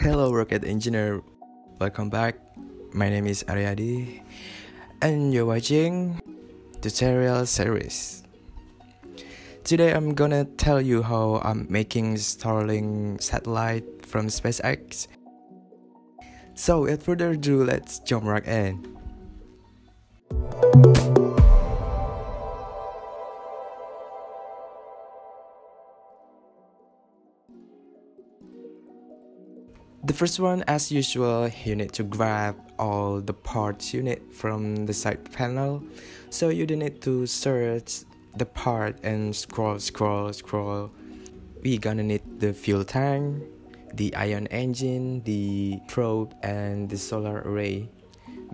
Hello, rocket engineer. Welcome back. My name is Ariadi, and you're watching tutorial series. Today, I'm gonna tell you how I'm making Starlink satellite from SpaceX. So, without further ado, let's jump right in. The first one, as usual, you need to grab all the parts you need from the side panel. So you don't need to search the part and scroll, scroll, scroll. We gonna need the fuel tank, the ion engine, the probe, and the solar array.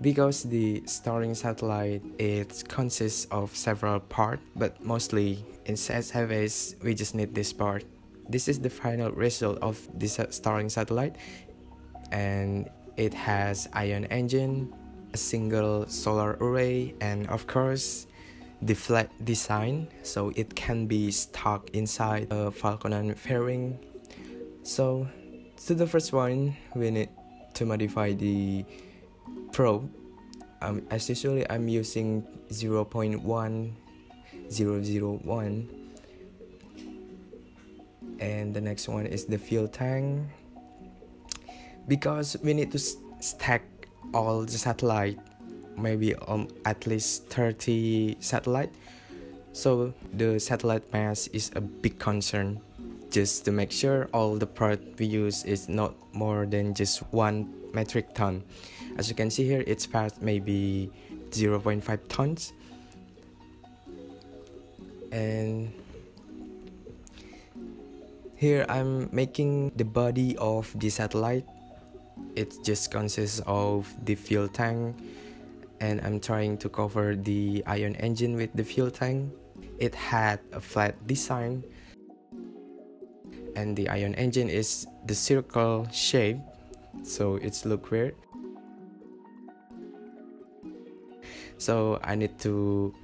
Because the Starlink satellite it consists of several parts, but mostly in SpaceX we just need this part. This is the final result of this Starlink satellite and it has ion engine, a single solar array and of course the flat design so it can be stuck inside a Falcon 9 fairing. So to the first one we need to modify the probe. Um, as usually I'm using 0.1001 and the next one is the fuel tank because we need to stack all the satellite maybe um, at least 30 satellite. So the satellite mass is a big concern. Just to make sure all the part we use is not more than just one metric ton. As you can see here its past maybe 0.5 tons. And here I'm making the body of the satellite. It just consists of the fuel tank and I'm trying to cover the ion engine with the fuel tank. It had a flat design and the ion engine is the circle shape so it's look weird. So I need to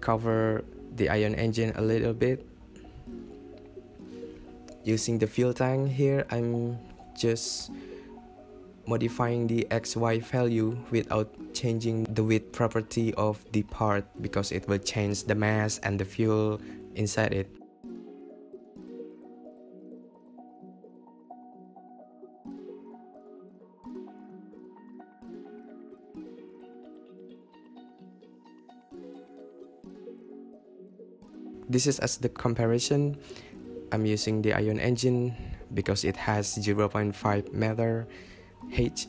cover the ion engine a little bit using the fuel tank here I'm just modifying the XY value without changing the width property of the part because it will change the mass and the fuel inside it. This is as the comparison I'm using the ion engine because it has 0.5 meter H.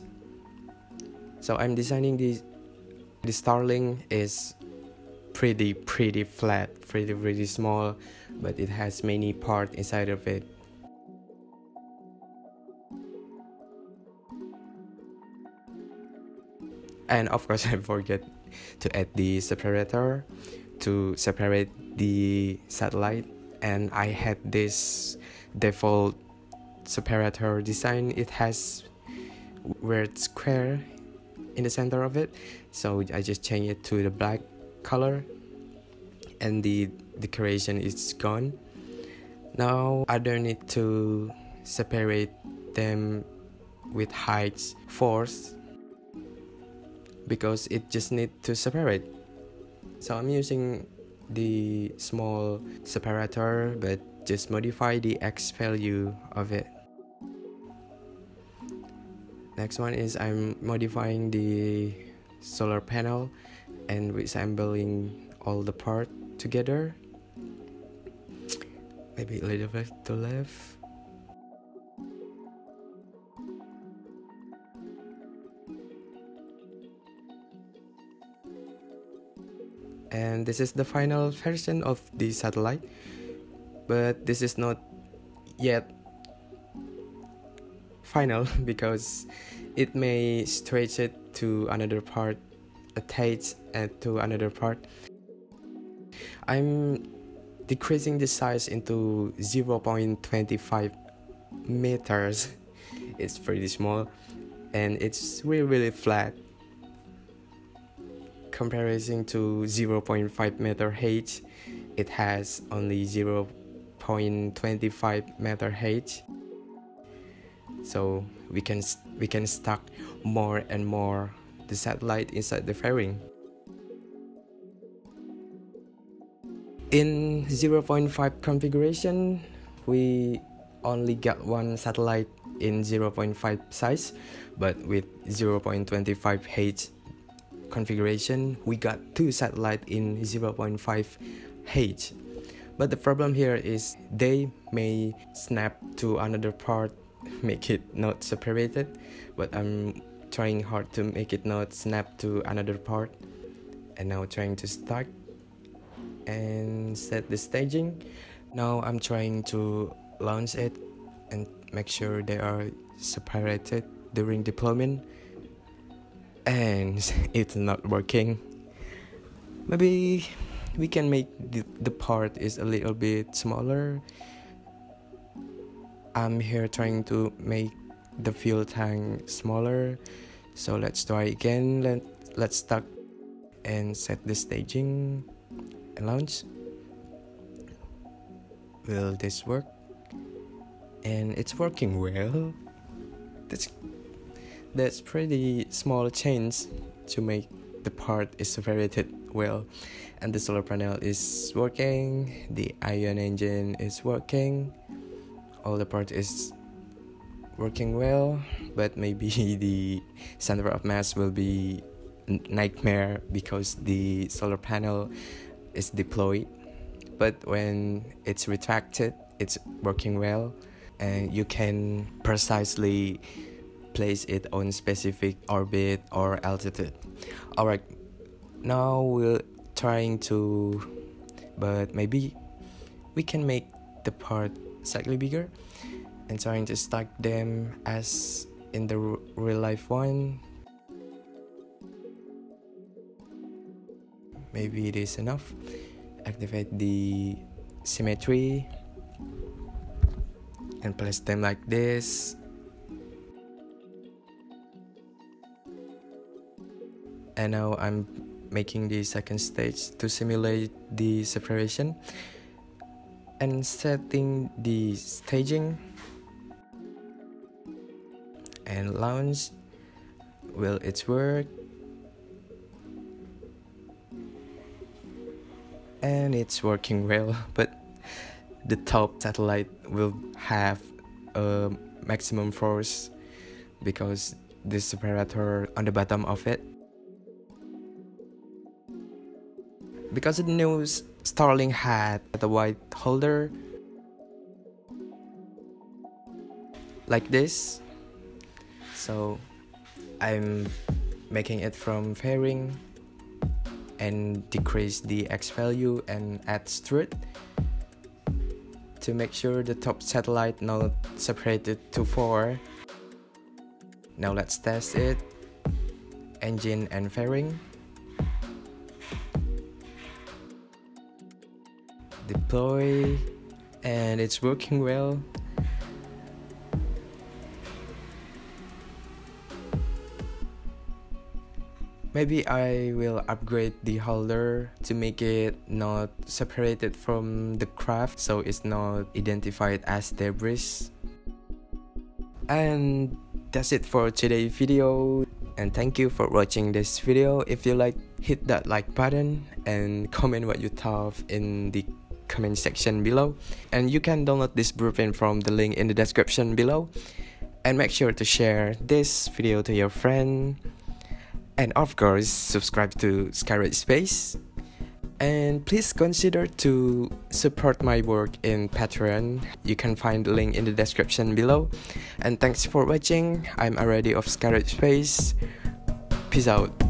So I'm designing this. the Starlink is pretty pretty flat, pretty pretty small, but it has many parts inside of it. And of course I forget to add the separator to separate the satellite and I had this default separator design it has weird square in the center of it. So I just change it to the black color and the decoration is gone. Now I don't need to separate them with heights force because it just need to separate. So I'm using the small separator but just modify the x value of it next one is I'm modifying the solar panel and resembling all the part together. Maybe a little bit to left. And this is the final version of the satellite but this is not yet final because it may stretch it to another part attach it to another part. I'm decreasing the size into 0.25 meters. It's pretty small and it's really really flat. Comparison to 0.5 meter height it has only 0.25 meter H. so we can we can stack more and more the satellite inside the fairing. In 0.5 configuration we only got one satellite in 0.5 size but with 0.25 H configuration we got two satellite in 0.5 H. But the problem here is they may snap to another part make it not separated but I'm trying hard to make it not snap to another part. And now trying to start and set the staging. Now I'm trying to launch it and make sure they are separated during deployment. And it's not working. Maybe we can make the, the part is a little bit smaller I'm here trying to make the fuel tank smaller. So let's try again. Let, let's start and set the staging and launch. Will this work? And it's working well. That's that's pretty small change to make the part is separated well. And the solar panel is working. The ion engine is working all the part is working well but maybe the center of mass will be nightmare because the solar panel is deployed. But when it's retracted it's working well and you can precisely place it on specific orbit or altitude. All right now we're trying to but maybe we can make the part slightly bigger and trying to stack them as in the real life one. Maybe it is enough. Activate the symmetry and place them like this. And now I'm making the second stage to simulate the separation and setting the staging. And launch will it work? And it's working well but the top satellite will have a maximum force because the separator on the bottom of it because the new Starlink had the white holder like this. So I'm making it from fairing and decrease the X value and add strut to make sure the top satellite not separated to 4 now let's test it engine and fairing and it's working well. Maybe I will upgrade the holder to make it not separated from the craft so it's not identified as debris. And that's it for today's video. And thank you for watching this video. If you like hit that like button and comment what you thought in the comment section below and you can download this blueprint from the link in the description below and make sure to share this video to your friend and of course subscribe to Skyride Space and please consider to support my work in Patreon. You can find the link in the description below. And thanks for watching. I'm Ariadi of Skyride Space. Peace out.